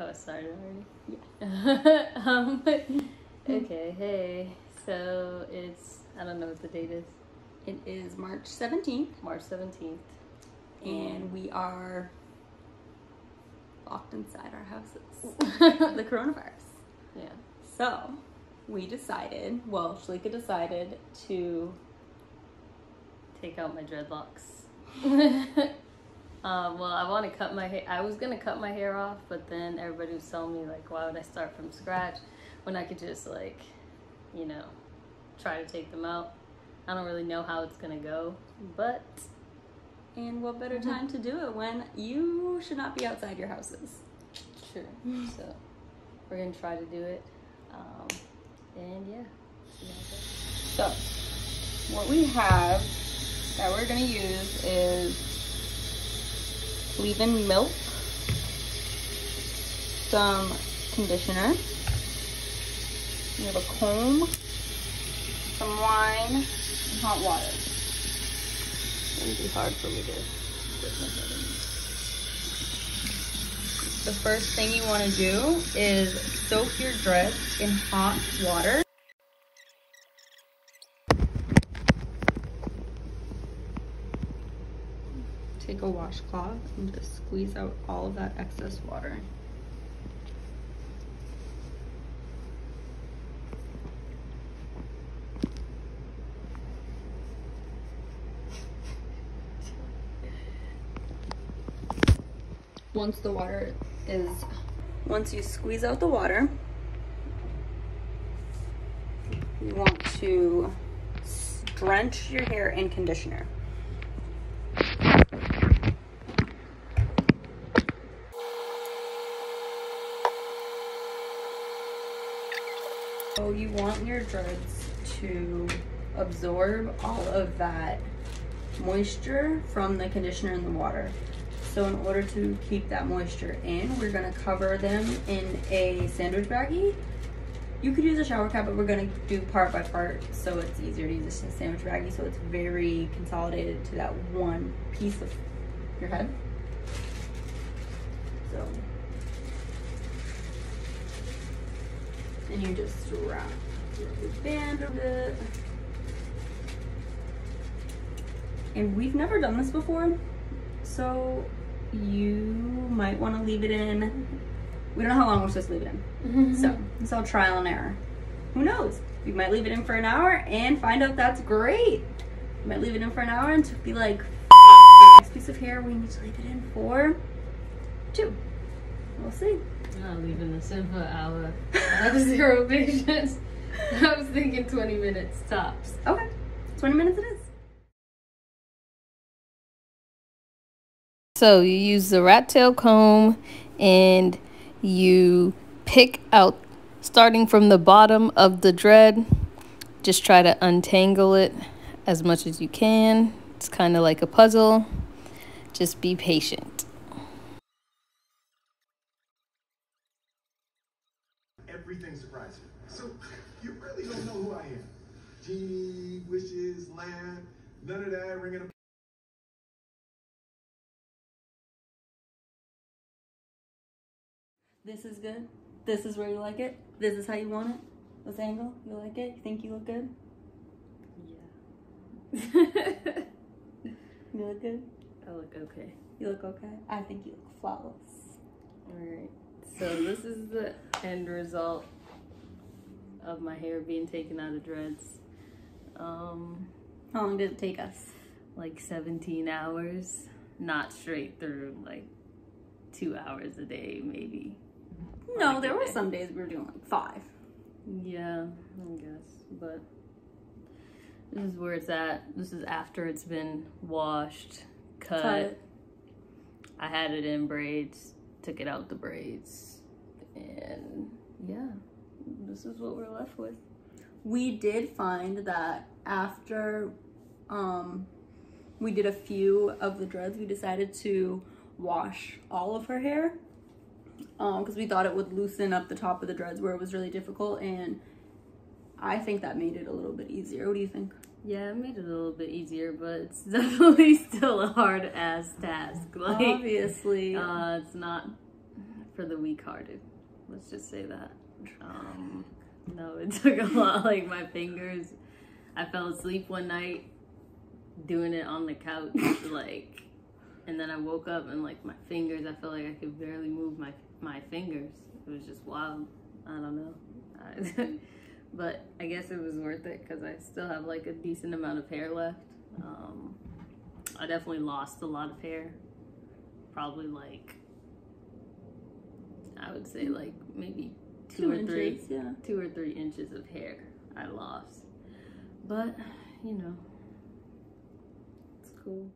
Oh, it started already? Yeah. um, okay, hey. So it's, I don't know what the date is. It is March 17th, March 17th. and we are locked inside our houses. the coronavirus. Yeah. So, we decided, well, Shalika decided to Take out my dreadlocks. um, well, I want to cut my hair. I was going to cut my hair off, but then everybody was telling me, like, why would I start from scratch when I could just, like, you know, try to take them out. I don't really know how it's going to go, but And what better time to do it when you should not be outside your houses? Sure. So we're gonna try to do it. Um, and yeah. see how it goes. So, what we have that we're gonna use is leave-in milk, some conditioner, we have a comb, some wine, and hot water. It's gonna be hard for me to get my head in. The first thing you want to do is soak your dreads in hot water. Take a washcloth and just squeeze out all of that excess water. Once the water is, once you squeeze out the water, you want to drench your hair in conditioner. You want your dreads to absorb all of that moisture from the conditioner and the water. So in order to keep that moisture in, we're gonna cover them in a sandwich baggie. You could use a shower cap, but we're gonna do part by part so it's easier to use a sandwich baggie so it's very consolidated to that one piece of your head. So. And you just wrap your band of it. And we've never done this before, so you might want to leave it in. We don't know how long we're supposed to leave it in. Mm-hmm. So it's all trial and error. Who knows? We might leave it in for an hour and find out that's great. We might leave it in for an hour and to be like, the next piece of hair we need to leave it in for two. We'll see. Not leaving this in for an hour. I have zero patience. I was thinking 20 minutes tops. Okay, 20 minutes it is. So you use the rat tail comb and you pick out, starting from the bottom of the dread, just try to untangle it as much as you can. It's kind of like a puzzle. Just be patient. Everything surprises you. So you really don't know who I am. Genie, wishes, land, none of that ringing a This is good. This is where you like it. This is how you want it. This angle, you like it? You think you look good? Yeah. You look good? I look okay. You look okay? I think you look flawless. Alright. So this is the end result of my hair being taken out of dreads. Um, How long did it take us? like 17 hours. Not straight through, like two hours a day, maybe. No, Like there were some days we were doing like five. Yeah, I guess. But this is where it's at. This is after it's been washed, cut. Cut. I had it in braids, took it out the braids, and yeah, this is what we're left with. We did find that after um, we did a few of the dreads, we decided to wash all of her hair because we thought it would loosen up the top of the dreads where it was really difficult and I think that made it a little bit easier. What do you think? Yeah, it made it a little bit easier, but it's definitely still a hard ass task. Like, Obviously. uh, it's not for the weak-hearted. Let's just say that. Um, no, it took a lot. Like my fingers, I fell asleep one night doing it on the couch, like, and then I woke up and like my fingers, I felt like I could barely move my my fingers. It was just wild. I don't know. But I guess it was worth it because I still have like a decent amount of hair left. Um, I definitely lost a lot of hair. Probably like, I would say like maybe two, Two or three, yeah. two or three inches of hair I lost. But you know, it's cool.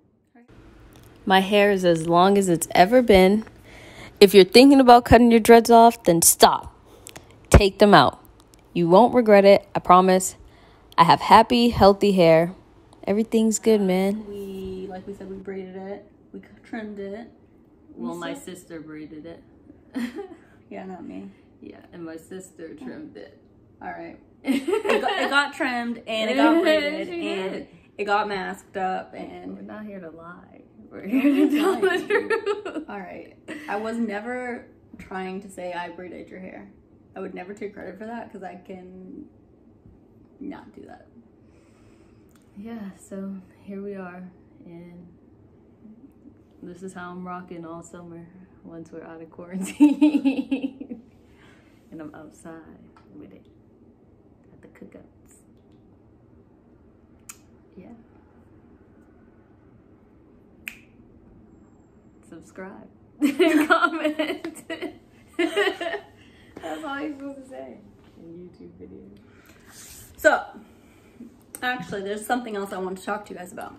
My hair is as long as it's ever been. If you're thinking about cutting your dreads off, then stop. Take them out. You won't regret it, I promise. I have happy, healthy hair. Everything's good, man. We, like we said, we braided it. We trimmed it. Well, my sister braided it. Yeah, not me. yeah, and my sister trimmed it. All right. It got, it got trimmed and it got braided and it got masked up and We're not here to lie. We're here to tell the truth. all right. I was never trying to say I braided your hair. I would never take credit for that because I can not do that. Yeah, so here we are, and this is how I'm rocking all summer once we're out of quarantine. and I'm outside with it at the cookouts. Yeah. Subscribe. Comment. All you're supposed to say in YouTube videos. So, actually, there's something else I want to talk to you guys about.